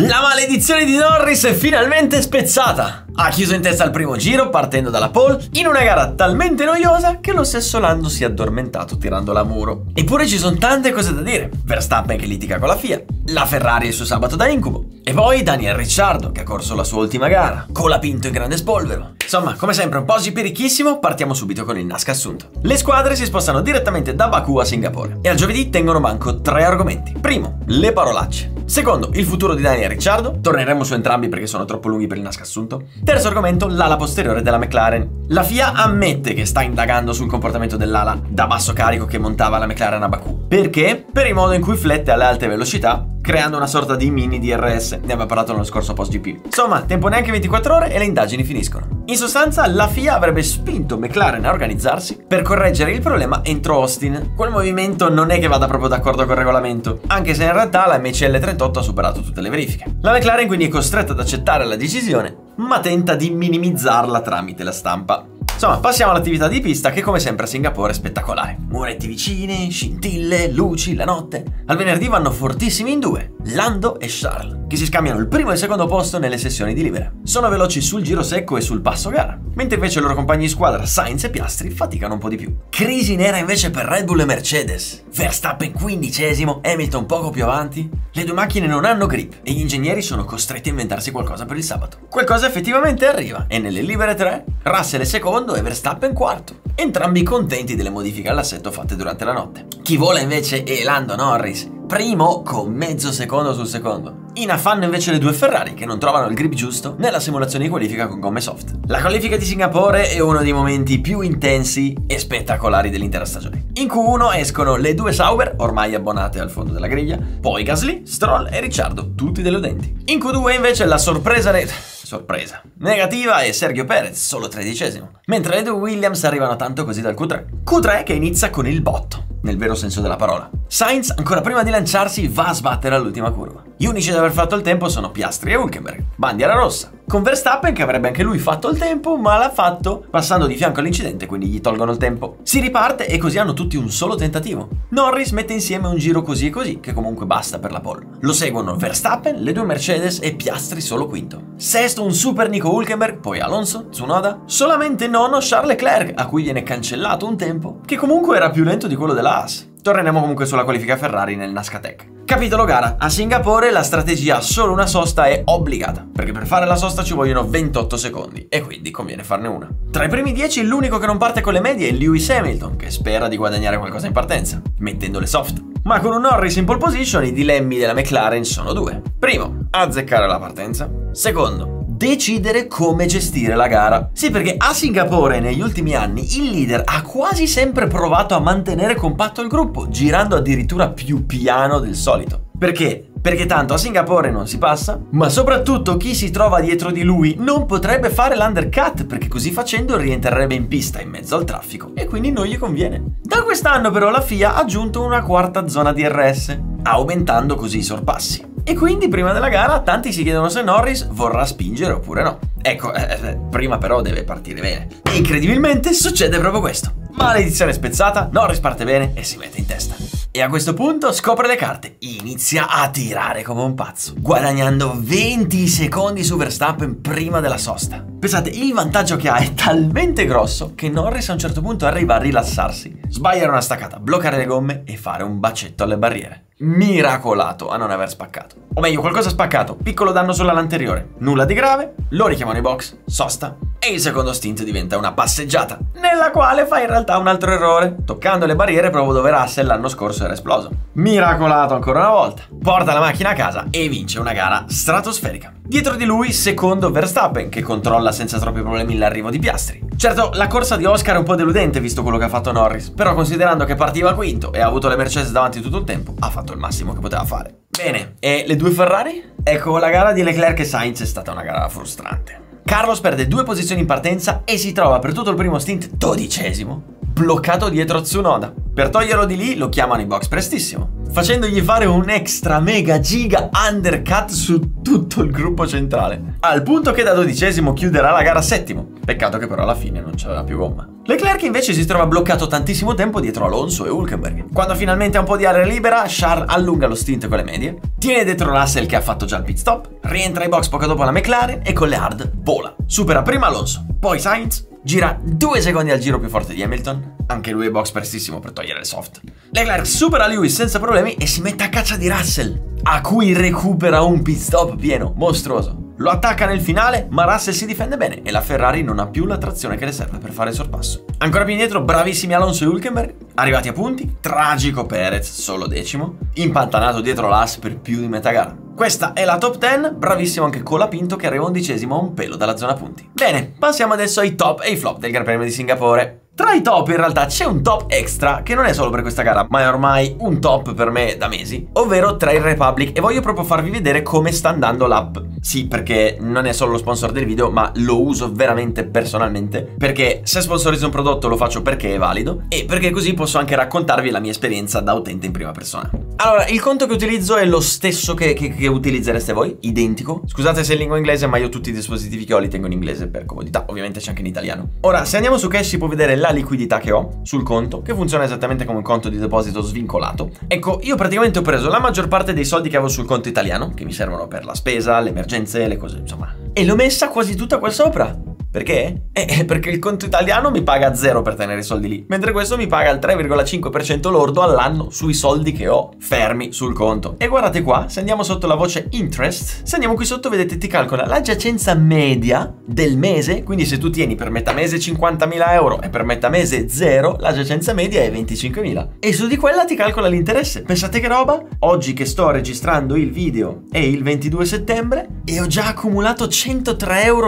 La maledizione di Norris è finalmente spezzata! Ha chiuso in testa il primo giro partendo dalla pole in una gara talmente noiosa che lo stesso Lando si è addormentato tirandola a muro. Eppure ci sono tante cose da dire. Verstappen che litiga con la FIA, la Ferrari il suo sabato da incubo, e poi Daniel Ricciardo che ha corso la sua ultima gara, Colapinto in grande spolvero. Insomma, come sempre un po' ricchissimo, partiamo subito con il Nasca assunto. Le squadre si spostano direttamente da Baku a Singapore e al giovedì tengono banco tre argomenti. Primo, le parolacce. Secondo, il futuro di Daniel Ricciardo. Torneremo su entrambi perché sono troppo lunghi per il Nasca assunto. Terzo argomento, l'ala posteriore della McLaren. La FIA ammette che sta indagando sul comportamento dell'ala da basso carico che montava la McLaren a Baku. Perché? Per il modo in cui flette alle alte velocità creando una sorta di mini DRS. Ne aveva parlato nello scorso post GP. Insomma, tempo neanche 24 ore e le indagini finiscono. In sostanza, la FIA avrebbe spinto McLaren a organizzarsi per correggere il problema entro Austin. Quel movimento non è che vada proprio d'accordo col regolamento, anche se in realtà la MCL38 ha superato tutte le verifiche. La McLaren quindi è costretta ad accettare la decisione, ma tenta di minimizzarla tramite la stampa. Insomma, passiamo all'attività di pista che come sempre a Singapore è spettacolare. Muretti vicini, scintille, luci, la notte. Al venerdì vanno fortissimi in due, Lando e Charles che si scambiano il primo e il secondo posto nelle sessioni di libera. Sono veloci sul giro secco e sul passo gara, mentre invece i loro compagni di squadra Sainz e Piastri faticano un po' di più. Crisi nera invece per Red Bull e Mercedes. Verstappen quindicesimo, Hamilton poco più avanti. Le due macchine non hanno grip e gli ingegneri sono costretti a inventarsi qualcosa per il sabato. Qualcosa effettivamente arriva e nelle libere 3 Russell è secondo e Verstappen quarto. Entrambi contenti delle modifiche all'assetto fatte durante la notte. Chi vola invece è Lando Norris, primo con mezzo secondo sul secondo. In affanno invece le due Ferrari che non trovano il grip giusto nella simulazione di qualifica con gomme soft. La qualifica di Singapore è uno dei momenti più intensi e spettacolari dell'intera stagione. In Q1 escono le due Sauber, ormai abbonate al fondo della griglia, poi Gasly, Stroll e Ricciardo, tutti deludenti. In Q2 invece la sorpresa... Ne sorpresa. Negativa è Sergio Perez, solo tredicesimo. Mentre le due Williams arrivano tanto così dal Q3. Q3 che inizia con il botto, nel vero senso della parola. Sainz, ancora prima di lanciarsi, va a sbattere all'ultima curva. Gli unici ad aver fatto il tempo sono Piastri e Hulkenberg. Bandiera rossa. Con Verstappen che avrebbe anche lui fatto il tempo, ma l'ha fatto passando di fianco all'incidente, quindi gli tolgono il tempo. Si riparte e così hanno tutti un solo tentativo. Norris mette insieme un giro così e così, che comunque basta per la pole. Lo seguono Verstappen, le due Mercedes e Piastri solo quinto. Sesto un super Nico Hulkenberg, poi Alonso, Tsunoda. Solamente nono Charles Leclerc, a cui viene cancellato un tempo, che comunque era più lento di quello della Haas. Torneremo comunque sulla qualifica Ferrari nel Nascatec. Capitolo gara. A Singapore la strategia solo una sosta è obbligata, perché per fare la sosta ci vogliono 28 secondi e quindi conviene farne una. Tra i primi 10 l'unico che non parte con le medie è Lewis Hamilton, che spera di guadagnare qualcosa in partenza, mettendo le soft. Ma con un Norris in pole position i dilemmi della McLaren sono due. Primo, azzeccare la partenza. Secondo, decidere come gestire la gara. Sì, perché a Singapore negli ultimi anni il leader ha quasi sempre provato a mantenere compatto il gruppo, girando addirittura più piano del solito. Perché? Perché tanto a Singapore non si passa, ma soprattutto chi si trova dietro di lui non potrebbe fare l'undercut perché così facendo rientrerebbe in pista in mezzo al traffico e quindi non gli conviene. Da quest'anno però la FIA ha aggiunto una quarta zona DRS, aumentando così i sorpassi. E quindi prima della gara tanti si chiedono se Norris vorrà spingere oppure no. Ecco, eh, eh, prima però deve partire bene. E incredibilmente succede proprio questo. Maledizione spezzata, Norris parte bene e si mette in testa. E a questo punto scopre le carte, inizia a tirare come un pazzo, guadagnando 20 secondi su Verstappen prima della sosta. Pensate, il vantaggio che ha è talmente grosso che Norris a un certo punto arriva a rilassarsi, sbagliare una staccata, bloccare le gomme e fare un bacetto alle barriere miracolato a non aver spaccato. O meglio, qualcosa spaccato, piccolo danno sull'ala anteriore, nulla di grave, lo richiamano i box, sosta, e il secondo stint diventa una passeggiata, nella quale fa in realtà un altro errore, toccando le barriere proprio dove Russell l'anno scorso era esploso. Miracolato ancora una volta, porta la macchina a casa e vince una gara stratosferica. Dietro di lui, secondo Verstappen, che controlla senza troppi problemi l'arrivo di Piastri. Certo, la corsa di Oscar è un po' deludente visto quello che ha fatto Norris, però considerando che partiva quinto e ha avuto le Mercedes davanti tutto il tempo, ha fatto il massimo che poteva fare. Bene, e le due Ferrari? Ecco, la gara di Leclerc e Sainz è stata una gara frustrante. Carlos perde due posizioni in partenza e si trova per tutto il primo stint dodicesimo bloccato dietro a Tsunoda. Per toglierlo di lì lo chiamano in box prestissimo, facendogli fare un extra mega giga undercut su tutto il gruppo centrale, al punto che da dodicesimo chiuderà la gara settimo. Peccato che però alla fine non c'aveva più gomma. Leclerc invece si trova bloccato tantissimo tempo dietro Alonso e Hulkenberg. Quando finalmente ha un po' di aria libera, Charles allunga lo stint con le medie, tiene dietro Russell che ha fatto già il pit stop, rientra ai box poco dopo la McLaren e con le hard vola. Supera prima Alonso, poi Sainz, gira due secondi al giro più forte di Hamilton, anche lui è box prestissimo per togliere il soft. Leclerc supera Lewis senza problemi e si mette a caccia di Russell, a cui recupera un pit stop pieno, mostruoso. Lo attacca nel finale, ma Russell si difende bene e la Ferrari non ha più la trazione che le serve per fare il sorpasso. Ancora più indietro, bravissimi Alonso e Hulkenberg, arrivati a punti, tragico Perez, solo decimo, impantanato dietro l'as per più di metà gara. Questa è la top 10, bravissimo anche Colapinto che arriva undicesimo a un pelo dalla zona punti. Bene, passiamo adesso ai top e ai flop del Gran Premio di Singapore. Tra i top in realtà c'è un top extra che non è solo per questa gara, ma è ormai un top per me da mesi, ovvero Trail Republic e voglio proprio farvi vedere come sta andando l'app. Sì, perché non è solo lo sponsor del video, ma lo uso veramente personalmente, perché se sponsorizzo un prodotto lo faccio perché è valido e perché così posso anche raccontarvi la mia esperienza da utente in prima persona. Allora, il conto che utilizzo è lo stesso che, che, che utilizzereste voi, identico. Scusate se è in lingua inglese, ma io tutti i dispositivi che ho li tengo in inglese per comodità, ovviamente c'è anche in italiano. Ora, se andiamo su Cash si può vedere la la liquidità che ho sul conto, che funziona esattamente come un conto di deposito svincolato. Ecco, io praticamente ho preso la maggior parte dei soldi che avevo sul conto italiano, che mi servono per la spesa, le emergenze, le cose, insomma, e l'ho messa quasi tutta qua sopra. Perché? Eh, perché il conto italiano mi paga zero per tenere i soldi lì, mentre questo mi paga il 3,5% lordo all'anno sui soldi che ho fermi sul conto. E guardate qua, se andiamo sotto la voce interest, se andiamo qui sotto vedete ti calcola la giacenza media del mese, quindi se tu tieni per metà mese 50.000 euro e per metà mese zero, la giacenza media è 25.000. E su di quella ti calcola l'interesse. Pensate che roba? Oggi che sto registrando il video è il 22 settembre e ho già accumulato 103,73 euro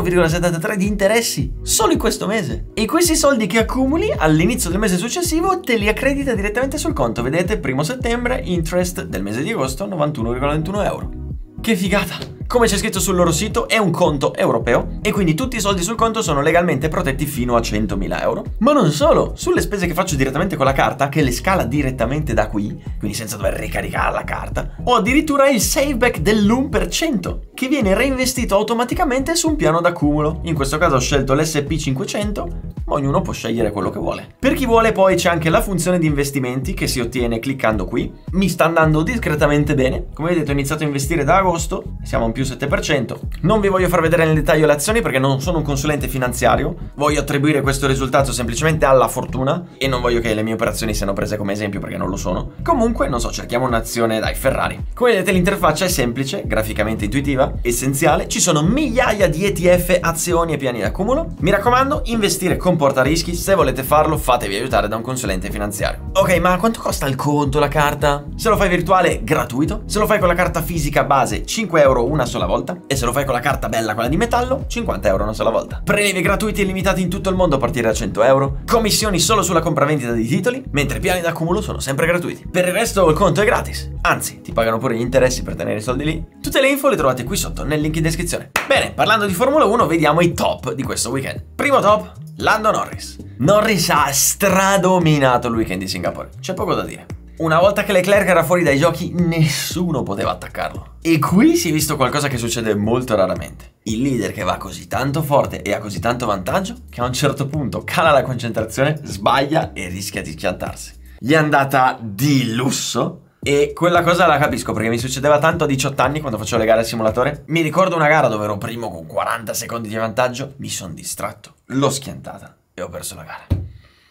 di interesse interessi solo in questo mese. E questi soldi che accumuli all'inizio del mese successivo te li accredita direttamente sul conto. Vedete, primo settembre, interest del mese di agosto, 91,21 euro. Che figata! Come c'è scritto sul loro sito, è un conto europeo e quindi tutti i soldi sul conto sono legalmente protetti fino a 100.000 euro. Ma non solo, sulle spese che faccio direttamente con la carta, che le scala direttamente da qui, quindi senza dover ricaricare la carta, ho addirittura il saveback dell'1%, che viene reinvestito automaticamente su un piano d'accumulo. In questo caso ho scelto l'SP500, ma ognuno può scegliere quello che vuole. Per chi vuole poi c'è anche la funzione di investimenti che si ottiene cliccando qui. Mi sta andando discretamente bene. Come vedete ho iniziato a investire da agosto, siamo a un più 7%. Non vi voglio far vedere nel dettaglio le azioni perché non sono un consulente finanziario, voglio attribuire questo risultato semplicemente alla fortuna e non voglio che le mie operazioni siano prese come esempio perché non lo sono. Comunque, non so, cerchiamo un'azione dai Ferrari. Come vedete l'interfaccia è semplice, graficamente intuitiva, essenziale, ci sono migliaia di ETF, azioni e piani d'accumulo. Mi raccomando, investire comporta rischi, se volete farlo fatevi aiutare da un consulente finanziario. Ok, ma quanto costa il conto, la carta? Se lo fai virtuale, gratuito. Se lo fai con la carta fisica base, 5 euro una sola volta e se lo fai con la carta bella, quella di metallo, 50 euro una sola volta. Prelevi gratuiti e limitati in tutto il mondo a partire da 100 euro, commissioni solo sulla compravendita di titoli, mentre i piani d'accumulo sono sempre gratuiti. Per il resto il conto è gratis, anzi ti pagano pure gli interessi per tenere i soldi lì. Tutte le info le trovate qui sotto nel link in descrizione. Bene, parlando di Formula 1 vediamo i top di questo weekend. Primo top, Lando Norris. Norris ha stradominato il weekend di Singapore, c'è poco da dire. Una volta che Leclerc era fuori dai giochi, nessuno poteva attaccarlo. E qui si è visto qualcosa che succede molto raramente. Il leader che va così tanto forte e ha così tanto vantaggio che a un certo punto cala la concentrazione, sbaglia e rischia di schiantarsi. Gli è andata di lusso e quella cosa la capisco perché mi succedeva tanto a 18 anni quando facevo le gare al simulatore. Mi ricordo una gara dove ero primo con 40 secondi di vantaggio, mi sono distratto, l'ho schiantata e ho perso la gara.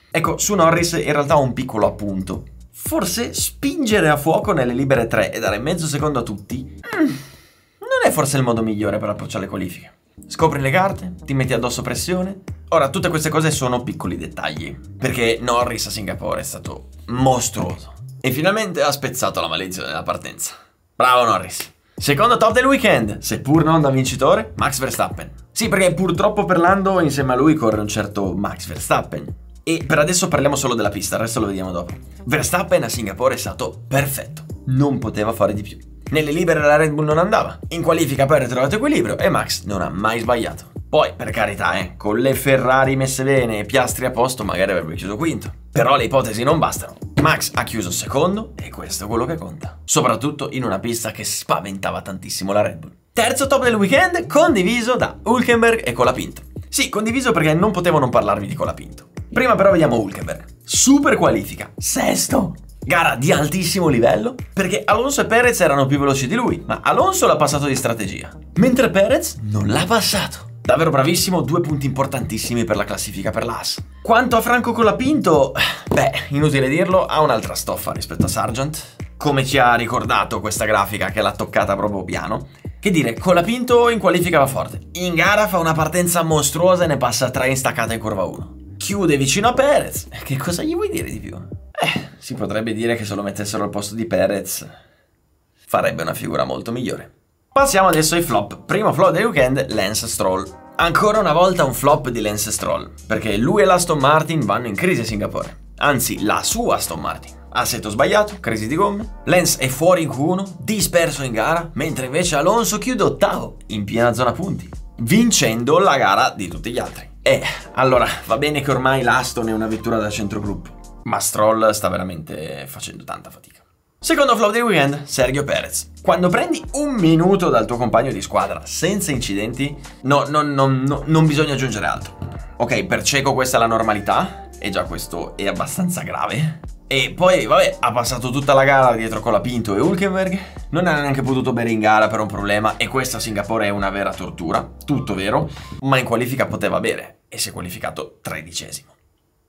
Ecco, su Norris in realtà ho un piccolo appunto Forse spingere a fuoco nelle libere 3 e dare mezzo secondo a tutti mm, non è forse il modo migliore per approcciare le qualifiche. Scopri le carte, ti metti addosso pressione. Ora, tutte queste cose sono piccoli dettagli, perché Norris a Singapore è stato mostruoso. E finalmente ha spezzato la maledizione della partenza. Bravo Norris. Secondo top del weekend, seppur non da vincitore, Max Verstappen. Sì, perché purtroppo per Lando insieme a lui corre un certo Max Verstappen. E per adesso parliamo solo della pista, il resto lo vediamo dopo. Verstappen a Singapore è stato perfetto, non poteva fare di più. Nelle libere la Red Bull non andava, in qualifica poi ha ritrovato equilibrio e Max non ha mai sbagliato. Poi, per carità, eh, con le Ferrari messe bene e piastri a posto, magari avrebbe chiuso quinto. Però le ipotesi non bastano. Max ha chiuso secondo e questo è quello che conta. Soprattutto in una pista che spaventava tantissimo la Red Bull. Terzo top del weekend, condiviso da Hulkenberg e Colapinto. Sì, condiviso perché non potevo non parlarvi di Colapinto. Prima però vediamo Hulkenberg. Super qualifica, sesto. Gara di altissimo livello perché Alonso e Perez erano più veloci di lui, ma Alonso l'ha passato di strategia, mentre Perez non l'ha passato. Davvero bravissimo, due punti importantissimi per la classifica per l'AS. Quanto a Franco Colapinto, beh, inutile dirlo, ha un'altra stoffa rispetto a Sargent. Come ci ha ricordato questa grafica che l'ha toccata proprio piano. Che dire, Colapinto in qualifica va forte. In gara fa una partenza mostruosa e ne passa 3 in staccata in curva 1. Chiude vicino a Perez. Che cosa gli vuoi dire di più? Eh, si potrebbe dire che se lo mettessero al posto di Perez farebbe una figura molto migliore. Passiamo adesso ai flop. Primo flop del weekend, Lance Stroll. Ancora una volta un flop di Lance Stroll, perché lui e l'Aston Martin vanno in crisi a Singapore. Anzi, la sua Aston Martin. Assetto sbagliato, crisi di gomme. Lance è fuori in Q1, disperso in gara, mentre invece Alonso chiude ottavo, in piena zona punti, vincendo la gara di tutti gli altri. Eh, allora, va bene che ormai l'Aston è una vettura da centrogruppo, ma Stroll sta veramente facendo tanta fatica. Secondo flop del weekend, Sergio Perez. Quando prendi un minuto dal tuo compagno di squadra senza incidenti, no, no, no, no, non bisogna aggiungere altro. Ok, per Ceco questa è la normalità, e già questo è abbastanza grave. E poi, vabbè, ha passato tutta la gara dietro con la Pinto e Hulkenberg, non ha neanche potuto bere in gara per un problema e questa a Singapore è una vera tortura, tutto vero, ma in qualifica poteva bere e si è qualificato tredicesimo.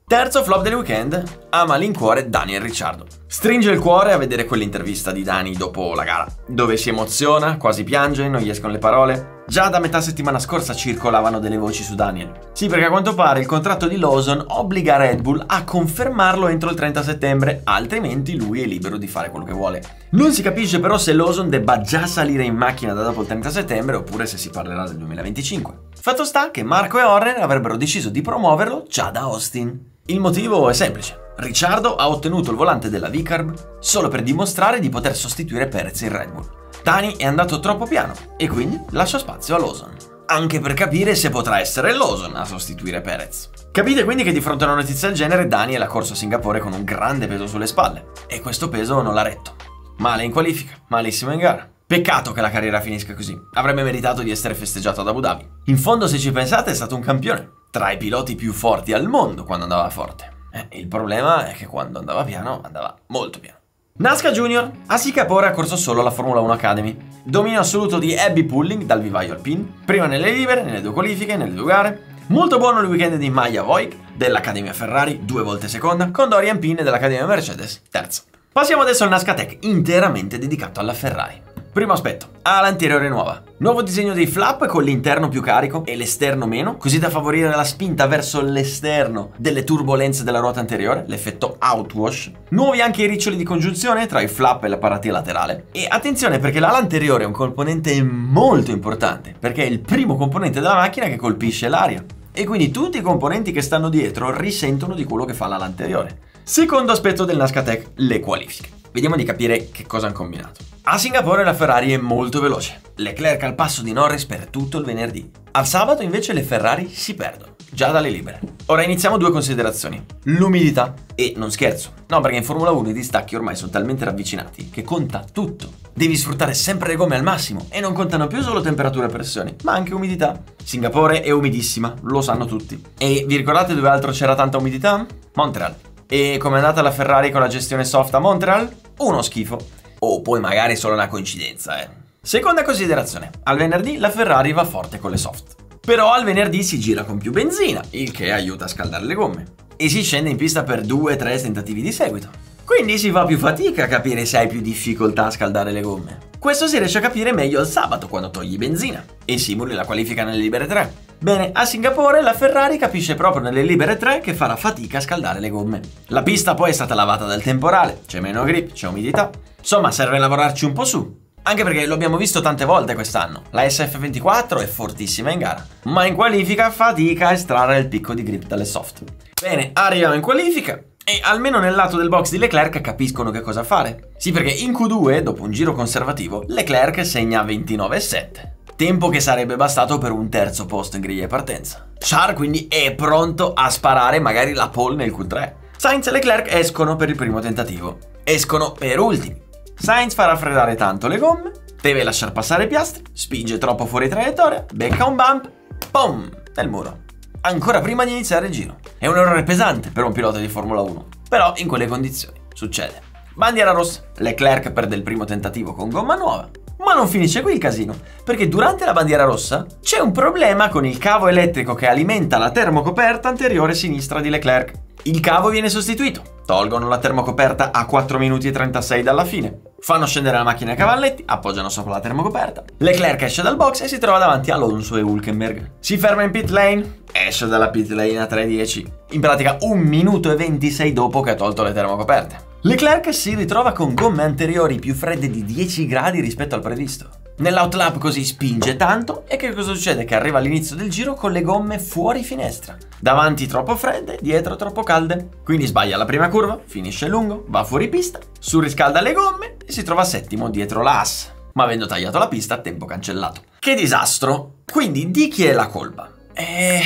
Terzo flop del weekend, a malincuore Daniel Ricciardo. Stringe il cuore a vedere quell'intervista di Dani dopo la gara, dove si emoziona, quasi piange, non gli escono le parole. Già da metà settimana scorsa circolavano delle voci su Daniel. Sì, perché a quanto pare il contratto di Lawson obbliga Red Bull a confermarlo entro il 30 settembre, altrimenti lui è libero di fare quello che vuole. Non si capisce però se Lawson debba già salire in macchina da dopo il 30 settembre oppure se si parlerà del 2025. Fatto sta che Marco e Horner avrebbero deciso di promuoverlo già da Austin. Il motivo è semplice. Ricciardo ha ottenuto il volante della V-Carb solo per dimostrare di poter sostituire Perez in Red Bull. Dani è andato troppo piano e quindi lascia spazio a Lawson. Anche per capire se potrà essere Lawson a sostituire Perez. Capite quindi che di fronte a una notizia del genere Dani è la corsa a Singapore con un grande peso sulle spalle. E questo peso non l'ha retto. Male in qualifica, malissimo in gara. Peccato che la carriera finisca così. Avrebbe meritato di essere festeggiato ad Abu Dhabi. In fondo, se ci pensate, è stato un campione tra i piloti più forti al mondo quando andava forte. Eh, il problema è che quando andava piano, andava molto piano. Nasca Junior, a Singapore ha corso solo la Formula 1 Academy. Dominio assoluto di Abby Pulling dal vivaio alpin, prima nelle libere, nelle due qualifiche, nelle due gare. Molto buono il weekend di Maya Voigt dell'Accademia Ferrari, due volte seconda, con Dorian Pin dell'Accademia Mercedes, terza. Passiamo adesso al Nasca Tech, interamente dedicato alla Ferrari. Primo aspetto, ha l'anteriore nuova. Nuovo disegno dei flap con l'interno più carico e l'esterno meno, così da favorire la spinta verso l'esterno delle turbolenze della ruota anteriore, l'effetto outwash. Nuovi anche i riccioli di congiunzione tra i flap e la paratia laterale. E attenzione perché l'ala anteriore è un componente molto importante, perché è il primo componente della macchina che colpisce l'aria. E quindi tutti i componenti che stanno dietro risentono di quello che fa l'ala anteriore. Secondo aspetto del Nascatec, le qualifiche. Vediamo di capire che cosa hanno combinato. A Singapore la Ferrari è molto veloce. Leclerc al passo di Norris per tutto il venerdì. Al sabato invece le Ferrari si perdono, già dalle libere. Ora iniziamo due considerazioni. L'umidità e non scherzo. No, perché in Formula 1 i distacchi ormai sono talmente ravvicinati che conta tutto. Devi sfruttare sempre le gomme al massimo e non contano più solo temperatura e pressioni, ma anche umidità. Singapore è umidissima, lo sanno tutti. E vi ricordate dove altro c'era tanta umidità? Montreal. E com'è andata la Ferrari con la gestione soft a Montreal? Uno schifo. O poi magari solo una coincidenza, eh. Seconda considerazione. Al venerdì la Ferrari va forte con le soft. Però al venerdì si gira con più benzina, il che aiuta a scaldare le gomme. E si scende in pista per 2-3 tentativi di seguito. Quindi si fa più fatica a capire se hai più difficoltà a scaldare le gomme. Questo si riesce a capire meglio il sabato quando togli benzina e simuli la qualifica nelle libere 3. Bene, a Singapore la Ferrari capisce proprio nelle libere 3 che farà fatica a scaldare le gomme. La pista poi è stata lavata dal temporale, c'è meno grip, c'è umidità. Insomma, serve lavorarci un po' su. Anche perché lo abbiamo visto tante volte quest'anno. La SF24 è fortissima in gara, ma in qualifica fatica a estrarre il picco di grip dalle soft. Bene, arriviamo in qualifica. E almeno nel lato del box di Leclerc capiscono che cosa fare. Sì, perché in Q2, dopo un giro conservativo, Leclerc segna 29,7 tempo che sarebbe bastato per un terzo posto in griglia di partenza. Charles quindi è pronto a sparare magari la pole nel Q3. Sainz e Leclerc escono per il primo tentativo. Escono per ultimi. Sainz fa raffreddare tanto le gomme, deve lasciar passare i piastri, spinge troppo fuori traiettoria, becca un bump, pom, nel muro. Ancora prima di iniziare il giro. È un errore pesante per un pilota di Formula 1, però in quelle condizioni succede. Bandiera rossa, Leclerc perde il primo tentativo con gomma nuova, ma non finisce qui il casino, perché durante la bandiera rossa c'è un problema con il cavo elettrico che alimenta la termocoperta anteriore sinistra di Leclerc. Il cavo viene sostituito, tolgono la termocoperta a 4 minuti e 36 dalla fine, fanno scendere la macchina a cavalletti, appoggiano sopra la termocoperta, Leclerc esce dal box e si trova davanti a Alonso e Hulkenberg. Si ferma in pit lane, esce dalla pit lane a 3.10, in pratica 1 minuto e 26 dopo che ha tolto le termocoperte. Leclerc si ritrova con gomme anteriori più fredde di 10 gradi rispetto al previsto. Nell'outlap così spinge tanto e che cosa succede? Che arriva all'inizio del giro con le gomme fuori finestra. Davanti troppo fredde, dietro troppo calde. Quindi sbaglia la prima curva, finisce lungo, va fuori pista, surriscalda le gomme e si trova settimo dietro l'AS. Ma avendo tagliato la pista, tempo cancellato. Che disastro! Quindi di chi è la colpa? Eh...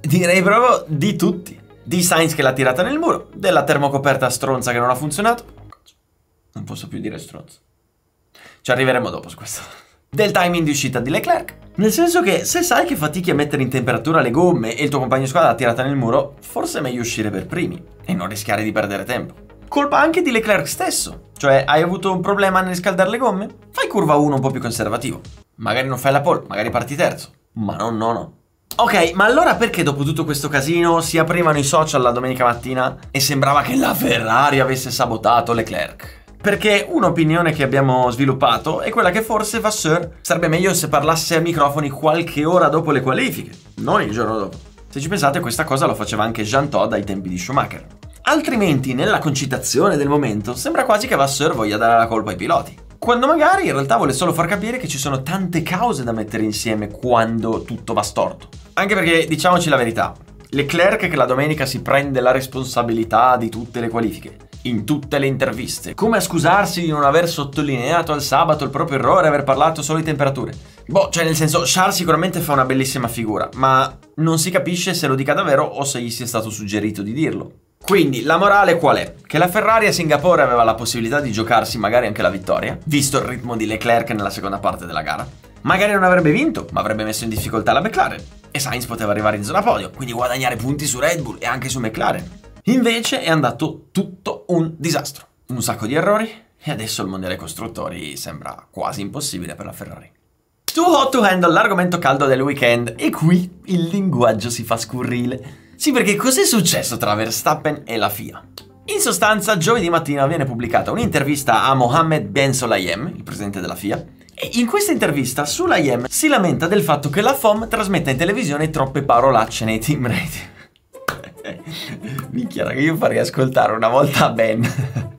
direi proprio di tutti. Di Sainz che l'ha tirata nel muro, della termocoperta stronza che non ha funzionato. Non posso più dire stronza. Ci arriveremo dopo su questo del timing di uscita di Leclerc. Nel senso che se sai che fatichi a mettere in temperatura le gomme e il tuo compagno squadra l'ha tirata nel muro, forse è meglio uscire per primi e non rischiare di perdere tempo. Colpa anche di Leclerc stesso, cioè hai avuto un problema nel scaldare le gomme? Fai curva 1 un po' più conservativo. Magari non fai la pole, magari parti terzo, ma non nono. Ok, ma allora perché dopo tutto questo casino si aprivano i social la domenica mattina e sembrava che la Ferrari avesse sabotato Leclerc? Perché un'opinione che abbiamo sviluppato è quella che forse Vasseur sarebbe meglio se parlasse a microfoni qualche ora dopo le qualifiche, non il giorno dopo. Se ci pensate questa cosa lo faceva anche Jean Todt ai tempi di Schumacher. Altrimenti, nella concitazione del momento, sembra quasi che Vasseur voglia dare la colpa ai piloti. Quando magari in realtà vuole solo far capire che ci sono tante cause da mettere insieme quando tutto va storto. Anche perché, diciamoci la verità, Leclerc che la domenica si prende la responsabilità di tutte le qualifiche in tutte le interviste. Come a scusarsi di non aver sottolineato al sabato il proprio errore e aver parlato solo di temperature. Boh, cioè nel senso, Charles sicuramente fa una bellissima figura, ma non si capisce se lo dica davvero o se gli sia stato suggerito di dirlo. Quindi la morale qual è? Che la Ferrari a Singapore aveva la possibilità di giocarsi magari anche la vittoria, visto il ritmo di Leclerc nella seconda parte della gara. Magari non avrebbe vinto, ma avrebbe messo in difficoltà la McLaren. E Sainz poteva arrivare in zona podio, quindi guadagnare punti su Red Bull e anche su McLaren. Invece è andato tutto un disastro. Un sacco di errori e adesso il mondiale costruttori sembra quasi impossibile per la Ferrari. Too hot to handle l'argomento caldo del weekend e qui il linguaggio si fa scurrile. Sì, perché cos'è successo tra Verstappen e la FIA? In sostanza, giovedì mattina viene pubblicata un'intervista a Mohammed Ben Solayem, il presidente della FIA, e in questa intervista Sulayem si lamenta del fatto che la FOM trasmetta in televisione troppe parolacce nei team rating. Minchia, raga, io farei ascoltare una volta a Ben.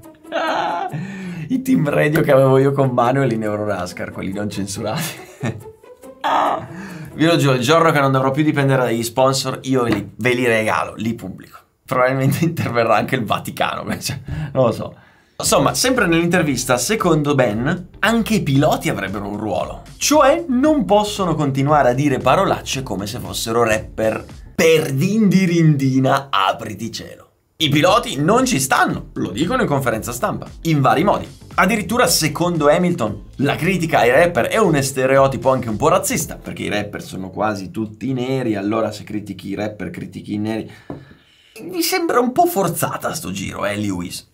I team radio che avevo io con Manuel in Eurorascar, quelli non censurati. Vi lo giuro, il giorno che non dovrò più dipendere dagli sponsor, io li, ve li regalo, li pubblico. Probabilmente interverrà anche il Vaticano, cioè, non lo so. Insomma, sempre nell'intervista, secondo Ben, anche i piloti avrebbero un ruolo. Cioè, non possono continuare a dire parolacce come se fossero rapper per dindirindina apriti cielo. I piloti non ci stanno, lo dicono in conferenza stampa, in vari modi. Addirittura secondo Hamilton, la critica ai rapper è un stereotipo anche un po' razzista, perché i rapper sono quasi tutti neri, allora se critichi i rapper critichi i neri. Mi sembra un po' forzata sto giro, eh, Lewis.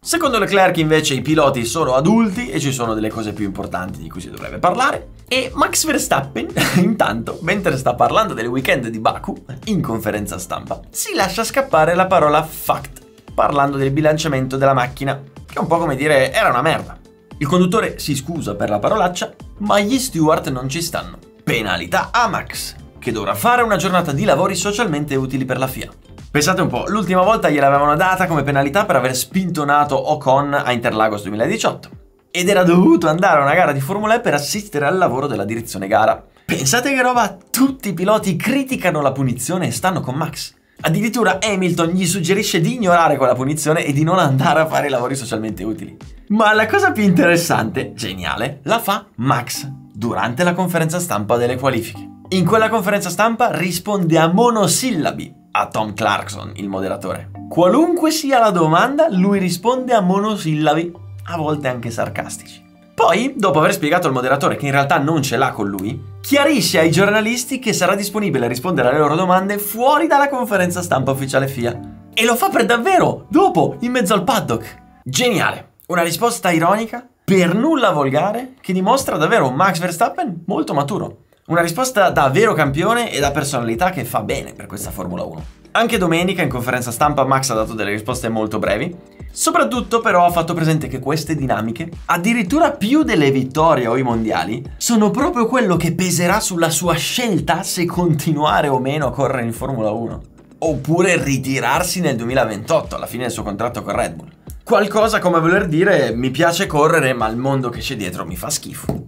Secondo Leclerc invece i piloti sono adulti e ci sono delle cose più importanti di cui si dovrebbe parlare. E Max Verstappen, intanto, mentre sta parlando del weekend di Baku, in conferenza stampa, si lascia scappare la parola fact, parlando del bilanciamento della macchina, che è un po' come dire era una merda. Il conduttore si scusa per la parolaccia, ma gli steward non ci stanno. Penalità a Max, che dovrà fare una giornata di lavori socialmente utili per la FIA. Pensate un po', l'ultima volta gliel'avevano data come penalità per aver spintonato Ocon a Interlagos 2018. Ed era dovuto andare a una gara di Formula E per assistere al lavoro della direzione gara. Pensate che roba, tutti i piloti criticano la punizione e stanno con Max. Addirittura Hamilton gli suggerisce di ignorare quella punizione e di non andare a fare lavori socialmente utili. Ma la cosa più interessante, geniale, la fa Max durante la conferenza stampa delle qualifiche. In quella conferenza stampa risponde a monosillabi a Tom Clarkson, il moderatore. Qualunque sia la domanda, lui risponde a monosillabi, a volte anche sarcastici. Poi, dopo aver spiegato al moderatore che in realtà non ce l'ha con lui, chiarisce ai giornalisti che sarà disponibile a rispondere alle loro domande fuori dalla conferenza stampa ufficiale FIA. E lo fa per davvero, dopo, in mezzo al paddock. Geniale. Una risposta ironica, per nulla volgare, che dimostra davvero un Max Verstappen molto maturo. Una risposta da vero campione e da personalità che fa bene per questa Formula 1. Anche domenica in conferenza stampa Max ha dato delle risposte molto brevi. Soprattutto però ha fatto presente che queste dinamiche, addirittura più delle vittorie o i mondiali, sono proprio quello che peserà sulla sua scelta se continuare o meno a correre in Formula 1. Oppure ritirarsi nel 2028 alla fine del suo contratto con Red Bull. Qualcosa come voler dire mi piace correre ma il mondo che c'è dietro mi fa schifo.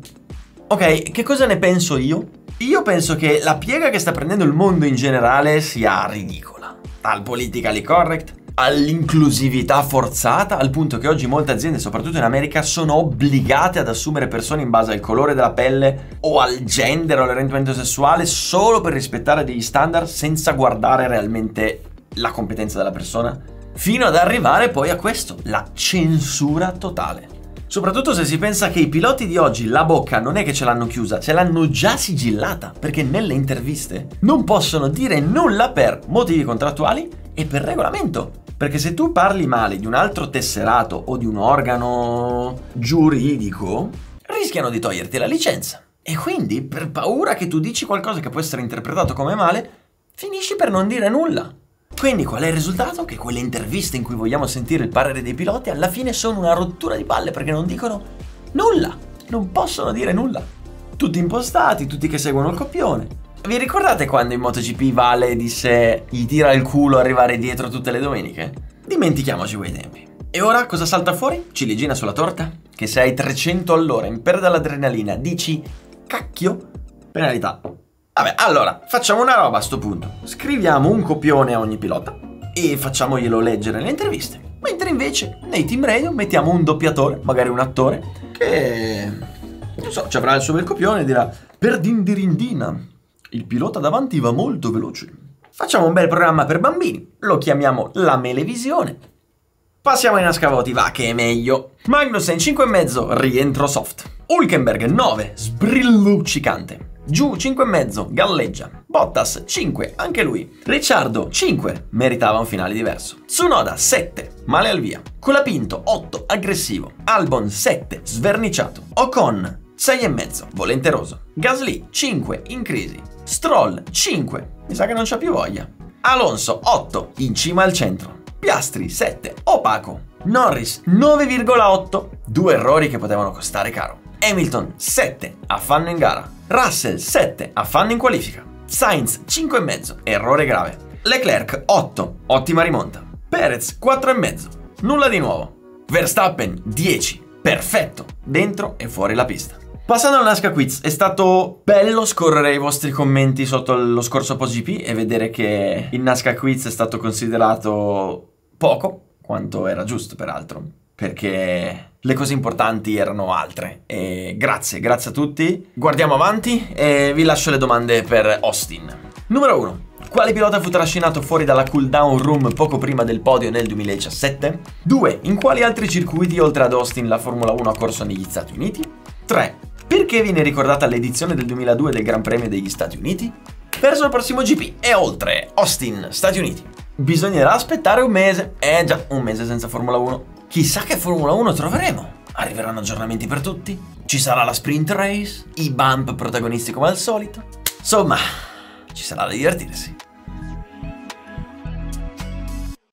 Ok, che cosa ne penso io? Io penso che la piega che sta prendendo il mondo in generale sia ridicola. Dal politically correct all'inclusività forzata, al punto che oggi molte aziende, soprattutto in America, sono obbligate ad assumere persone in base al colore della pelle o al gender o all'orientamento sessuale solo per rispettare degli standard senza guardare realmente la competenza della persona. Fino ad arrivare poi a questo, la censura totale. Soprattutto se si pensa che i piloti di oggi la bocca non è che ce l'hanno chiusa, ce l'hanno già sigillata, perché nelle interviste non possono dire nulla per motivi contrattuali e per regolamento. Perché se tu parli male di un altro tesserato o di un organo giuridico, rischiano di toglierti la licenza. E quindi, per paura che tu dici qualcosa che può essere interpretato come male, finisci per non dire nulla. Quindi qual è il risultato? Che quelle interviste in cui vogliamo sentire il parere dei piloti alla fine sono una rottura di palle perché non dicono nulla, non possono dire nulla. Tutti impostati, tutti che seguono il copione. Vi ricordate quando in MotoGP Vale disse gli tira il culo arrivare dietro tutte le domeniche? Dimentichiamoci quei tempi. E ora cosa salta fuori? Ciliegina sulla torta? Che se hai 300 all'ora in perda l'adrenalina dici cacchio? Penalità Vabbè, allora, facciamo una roba a sto punto. Scriviamo un copione a ogni pilota e facciamoglielo leggere nelle interviste. Mentre invece nei team radio mettiamo un doppiatore, magari un attore, che non so, ci avrà il suo bel copione e dirà per dindirindina, il pilota davanti va molto veloce. Facciamo un bel programma per bambini, lo chiamiamo la Melevisione. Passiamo ai Nascavoti, va che è meglio. Magnussen 5,5, rientro soft. Hulkenberg 9, sbrilluccicante. Giù 5,5, galleggia. Bottas 5, anche lui. Ricciardo 5, meritava un finale diverso. Tsunoda 7, male al via. Colapinto 8, aggressivo. Albon 7, sverniciato. Ocon 6,5, volenteroso. Gasly 5, in crisi. Stroll 5, mi sa che non c'ha più voglia. Alonso 8, in cima al centro. Piastri 7, opaco. Norris 9,8, due errori che potevano costare caro. Hamilton 7, affanno in gara. Russell 7, affanno in qualifica. Sainz 5,5, errore grave. Leclerc 8, ottima rimonta. Perez 4,5, nulla di nuovo. Verstappen 10, perfetto, dentro e fuori la pista. Passando al Nasca Quiz, è stato bello scorrere i vostri commenti sotto lo scorso PostGP e vedere che il Nasca Quiz è stato considerato poco, quanto era giusto peraltro perché le cose importanti erano altre. E grazie, grazie a tutti. Guardiamo avanti e vi lascio le domande per Austin. Numero 1. Quale pilota fu trascinato fuori dalla cooldown room poco prima del podio nel 2017? 2. In quali altri circuiti oltre ad Austin la Formula 1 ha corso negli Stati Uniti? 3. Perché viene ricordata l'edizione del 2002 del Gran Premio degli Stati Uniti? Verso il prossimo GP e oltre Austin, Stati Uniti. Bisognerà aspettare un mese. Eh già, un mese senza Formula 1. Chissà che Formula 1 troveremo. Arriveranno aggiornamenti per tutti? Ci sarà la sprint race? I bump protagonisti come al solito? Insomma, ci sarà da divertirsi.